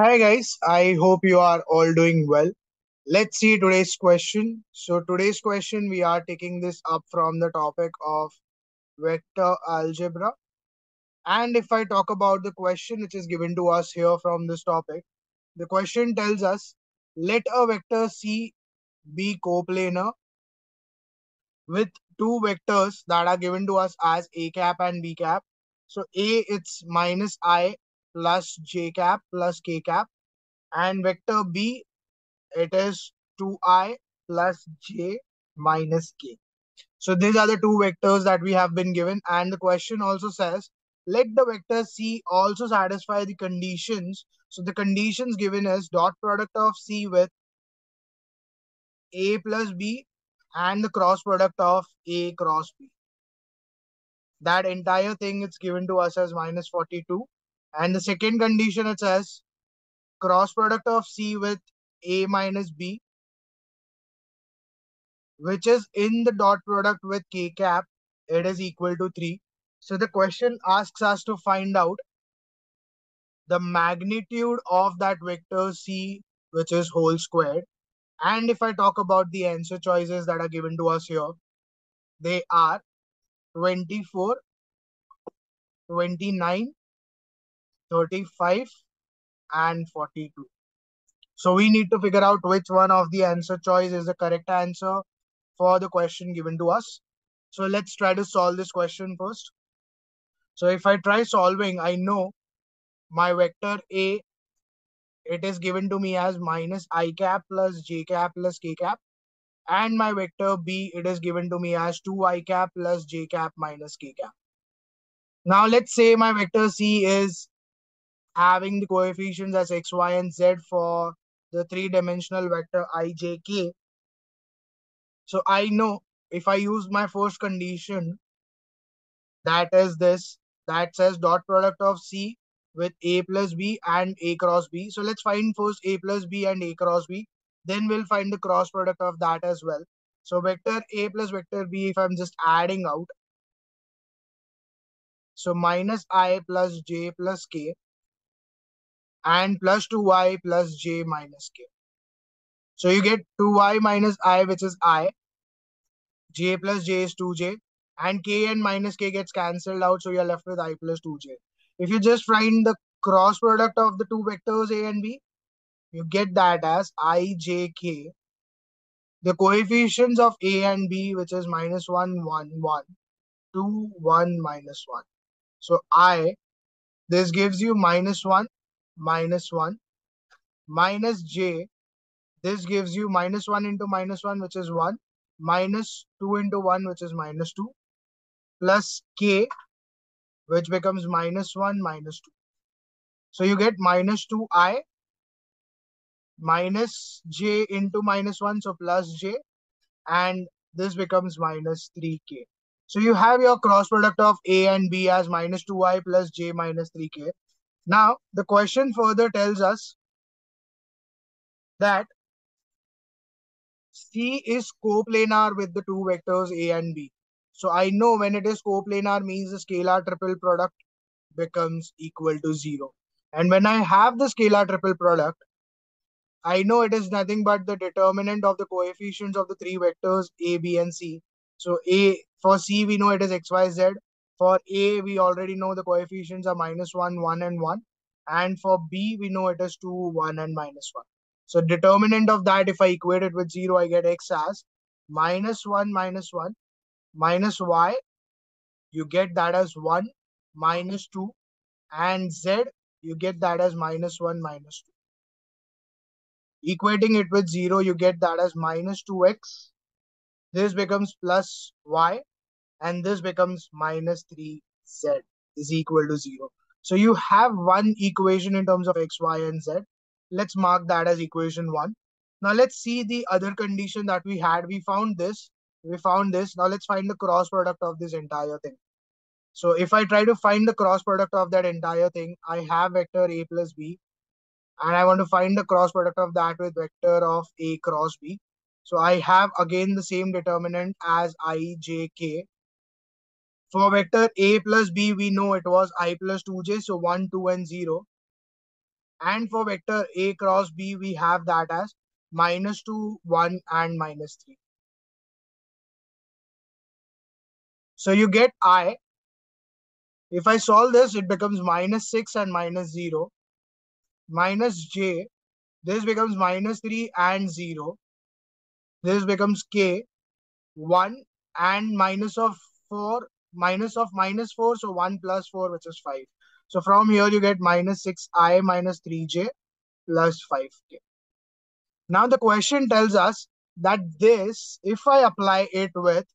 Hi guys, I hope you are all doing well. Let's see today's question. So today's question we are taking this up from the topic of vector algebra. And if I talk about the question which is given to us here from this topic, the question tells us let a vector C be coplanar with two vectors that are given to us as a cap and b cap. So a it's minus i plus j cap plus k cap and vector b it is 2i plus j minus k. So these are the two vectors that we have been given and the question also says let the vector c also satisfy the conditions. So the conditions given is dot product of c with a plus b and the cross product of a cross b. That entire thing is given to us as minus 42 and the second condition it says cross product of C with A minus B, which is in the dot product with K cap, it is equal to 3. So the question asks us to find out the magnitude of that vector C, which is whole squared. And if I talk about the answer choices that are given to us here, they are 24, 29, 35, and 42. So we need to figure out which one of the answer choice is the correct answer for the question given to us. So let's try to solve this question first. So if I try solving, I know my vector A, it is given to me as minus i cap plus j cap plus k cap. And my vector B, it is given to me as 2i cap plus j cap minus k cap. Now let's say my vector C is having the coefficients as x, y, and z for the three-dimensional vector i, j, k. So I know if I use my first condition, that is this, that says dot product of C with A plus B and A cross B. So let's find first A plus B and A cross B. Then we'll find the cross product of that as well. So vector A plus vector B, if I'm just adding out. So minus I plus J plus K and plus 2y plus j minus k. So you get 2y minus i, which is i. j plus j is 2j. And k and minus k gets cancelled out, so you're left with i plus 2j. If you just find the cross product of the two vectors a and b, you get that as i, j, k. The coefficients of a and b, which is minus 1, 1, 1, 2, 1, minus 1. So i, this gives you minus 1, minus 1 minus j this gives you minus 1 into minus 1 which is 1 minus 2 into 1 which is minus 2 plus k which becomes minus 1 minus 2 so you get minus 2i minus j into minus 1 so plus j and this becomes minus 3k so you have your cross product of a and b as minus 2i plus j minus 3k now, the question further tells us that C is coplanar with the two vectors A and B. So I know when it is coplanar means the scalar triple product becomes equal to 0. And when I have the scalar triple product, I know it is nothing but the determinant of the coefficients of the three vectors A, B, and C. So A for C, we know it is X, Y, Z. For A, we already know the coefficients are minus 1, 1, and 1. And for B, we know it is 2, 1, and minus 1. So determinant of that, if I equate it with 0, I get X as minus 1, minus 1, minus Y. You get that as 1, minus 2. And Z, you get that as minus 1, minus 2. Equating it with 0, you get that as minus 2x. This becomes plus y and this becomes minus 3z is equal to 0. So you have one equation in terms of x, y, and z. Let's mark that as equation 1. Now let's see the other condition that we had. We found this. We found this. Now let's find the cross product of this entire thing. So if I try to find the cross product of that entire thing, I have vector a plus b. And I want to find the cross product of that with vector of a cross b. So I have again the same determinant as i, j, k. For vector a plus b, we know it was i plus 2j, so 1, 2, and 0. And for vector A cross B, we have that as minus 2, 1 and minus 3. So you get I. If I solve this, it becomes minus 6 and minus 0. Minus J. This becomes minus 3 and 0. This becomes K. 1 and minus of 4 minus of minus 4 so 1 plus 4 which is 5 so from here you get minus 6i minus 3j plus 5k now the question tells us that this if i apply it with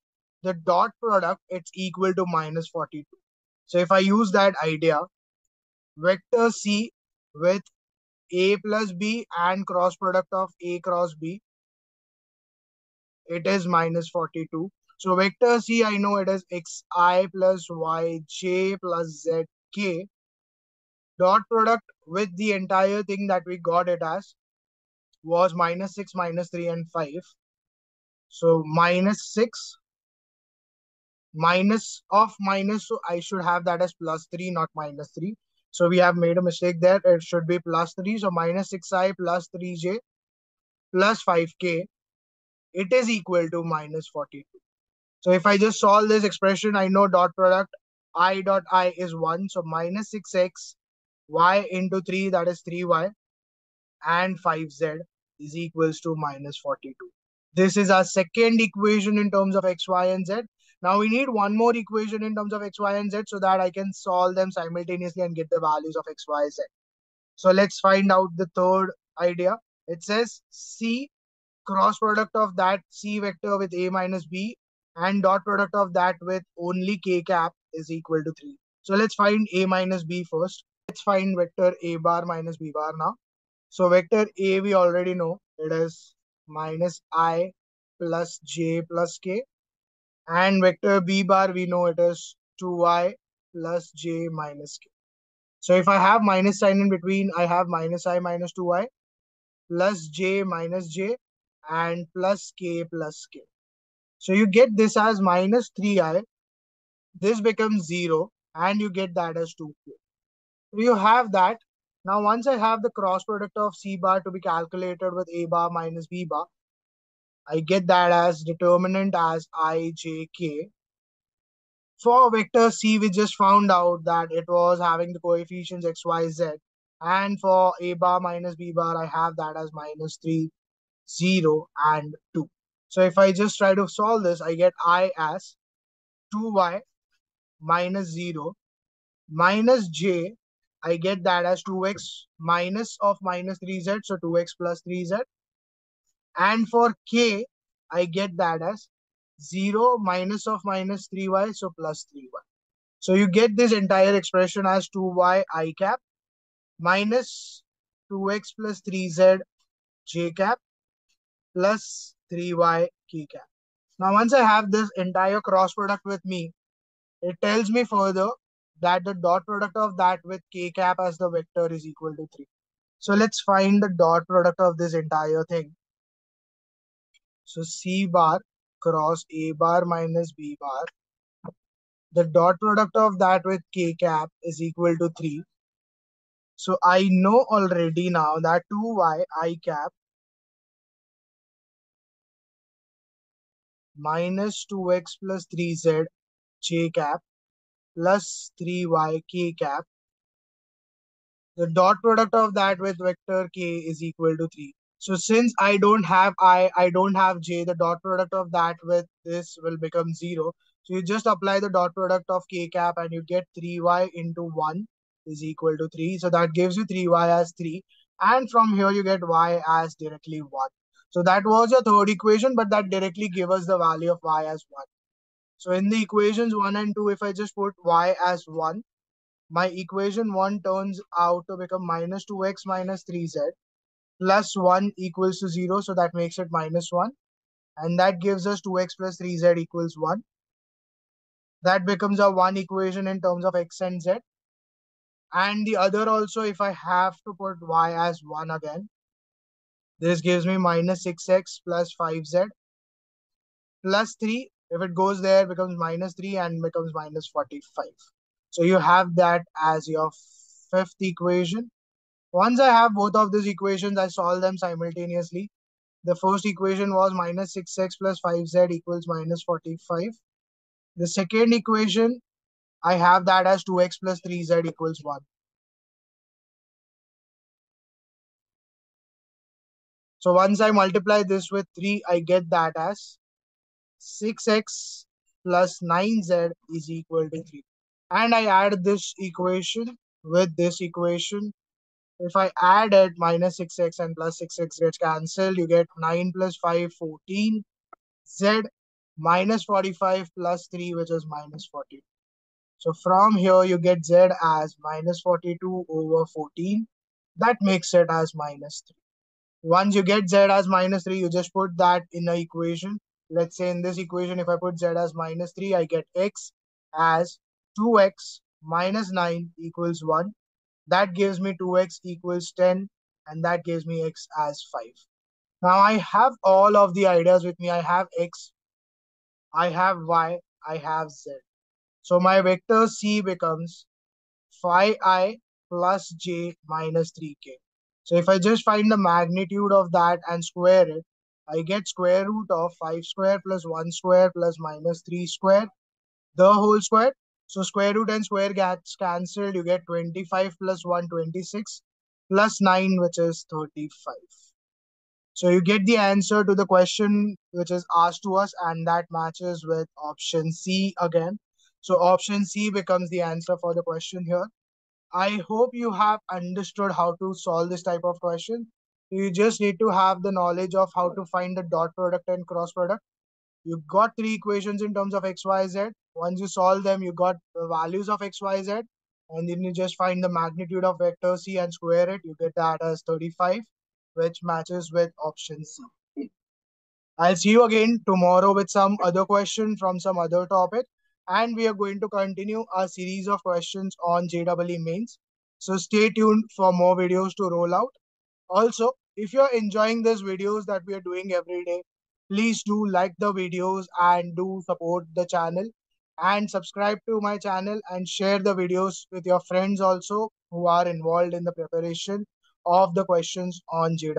the dot product it's equal to minus 42 so if i use that idea vector c with a plus b and cross product of a cross b it is minus 42 so vector C, I know it is xi plus yj plus zk. Dot product with the entire thing that we got it as was minus 6, minus 3 and 5. So minus 6 minus of minus, so I should have that as plus 3, not minus 3. So we have made a mistake there. It should be plus 3. So minus 6i plus 3j plus 5k. It is equal to minus 42. So if I just solve this expression, I know dot product i dot i is 1. So minus 6x y into 3, that is 3y, and 5z is equals to minus 42. This is our second equation in terms of x, y, and z. Now we need one more equation in terms of x, y, and z so that I can solve them simultaneously and get the values of x, y, z. So let's find out the third idea. It says C cross product of that C vector with A minus B and dot product of that with only k cap is equal to 3. So let's find a minus b first. Let's find vector a bar minus b bar now. So vector a we already know it is minus i plus j plus k and vector b bar we know it is 2i plus j minus k. So if I have minus sign in between, I have minus i minus 2i plus j minus j and plus k plus k. So you get this as minus 3i. This becomes 0 and you get that as 2q. So you have that. Now once I have the cross product of c bar to be calculated with a bar minus b bar, I get that as determinant as i, j, k. For vector c, we just found out that it was having the coefficients x, y, z. And for a bar minus b bar, I have that as minus 3, 0, and 2. So if I just try to solve this, I get i as 2y minus 0 minus j. I get that as 2x minus of minus 3z, so 2x plus 3z. And for k, I get that as 0 minus of minus 3y, so plus 3y. So you get this entire expression as 2y i cap minus 2x plus 3z j cap plus 3y k cap. Now, once I have this entire cross product with me, it tells me further that the dot product of that with k cap as the vector is equal to 3. So let's find the dot product of this entire thing. So C bar cross A bar minus B bar. The dot product of that with k cap is equal to 3. So I know already now that 2y i cap minus 2x plus 3z j cap plus 3y k cap. The dot product of that with vector k is equal to 3. So since I don't have i, I don't have j, the dot product of that with this will become 0. So you just apply the dot product of k cap and you get 3y into 1 is equal to 3. So that gives you 3y as 3. And from here you get y as directly 1. So that was your third equation, but that directly gave us the value of y as 1. So in the equations 1 and 2, if I just put y as 1, my equation 1 turns out to become minus 2x minus 3z plus 1 equals to 0. So that makes it minus 1. And that gives us 2x plus 3z equals 1. That becomes a 1 equation in terms of x and z. And the other also, if I have to put y as 1 again, this gives me minus 6x plus 5z plus 3. If it goes there, becomes minus 3 and becomes minus 45. So you have that as your fifth equation Once I have both of these equations, I solve them simultaneously. The first equation was minus 6x plus 5z equals minus 45. The second equation, I have that as 2x plus 3z equals 1. So once I multiply this with 3, I get that as 6x plus 9z is equal to 3. And I add this equation with this equation if I add it, minus 6x and plus 6x gets cancelled, you get 9 plus 5, 14. Z minus 45 plus 3, which is minus 40. So from here, you get Z as minus 42 over 14. That makes it as minus 3. Once you get Z as minus 3, you just put that in the equation. Let's say in this equation, if I put Z as minus 3, I get X as 2X minus 9 equals 1 that gives me 2x equals 10 and that gives me x as 5. Now I have all of the ideas with me. I have x, I have y, I have z. So my vector c becomes phi i plus j minus 3k. So if I just find the magnitude of that and square it, I get square root of 5 square plus 1 square plus minus 3 square, the whole square so square root and square gets cancelled. You get 25 plus 1, 26 plus 9, which is 35. So you get the answer to the question which is asked to us and that matches with option C again. So option C becomes the answer for the question here. I hope you have understood how to solve this type of question. You just need to have the knowledge of how to find the dot product and cross product you got three equations in terms of x, y, z. Once you solve them, you got the values of x, y, z. And then you just find the magnitude of vector c and square it. You get that as 35, which matches with option C. I'll see you again tomorrow with some other question from some other topic. And we are going to continue our series of questions on JEE mains. So stay tuned for more videos to roll out. Also, if you're enjoying these videos that we are doing every day, please do like the videos and do support the channel and subscribe to my channel and share the videos with your friends also who are involved in the preparation of the questions on JEE.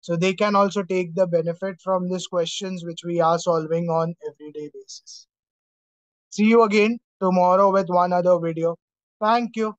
So they can also take the benefit from these questions which we are solving on everyday basis. See you again tomorrow with one other video. Thank you.